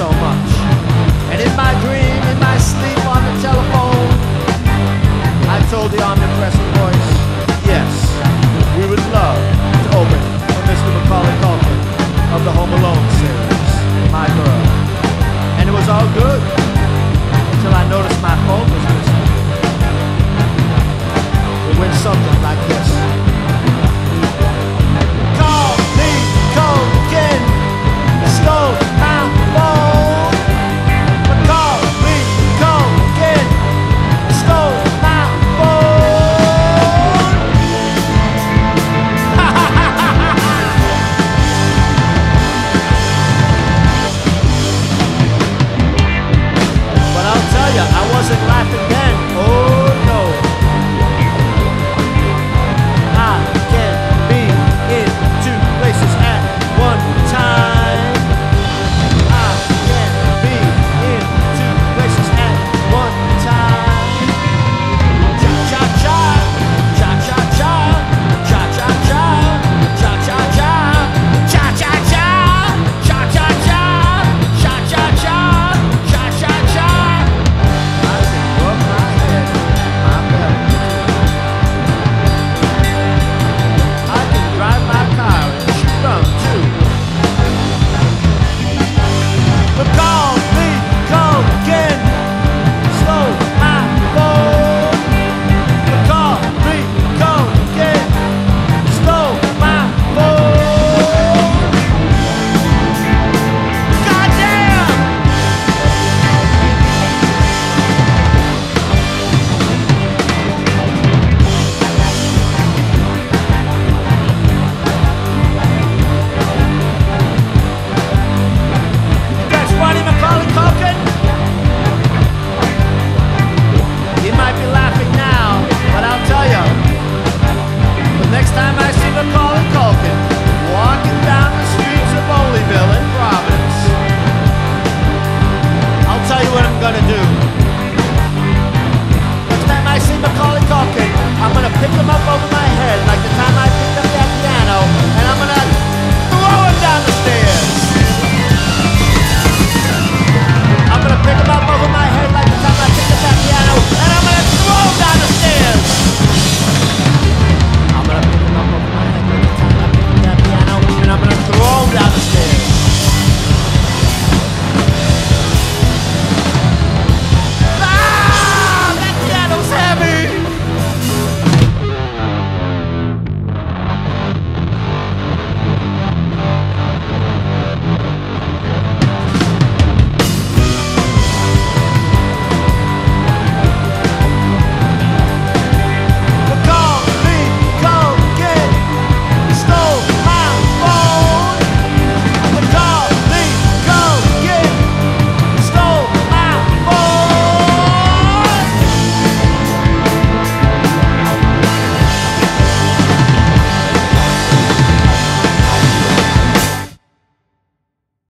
so much. And in my dream, in my sleep on the telephone, I told you I'm.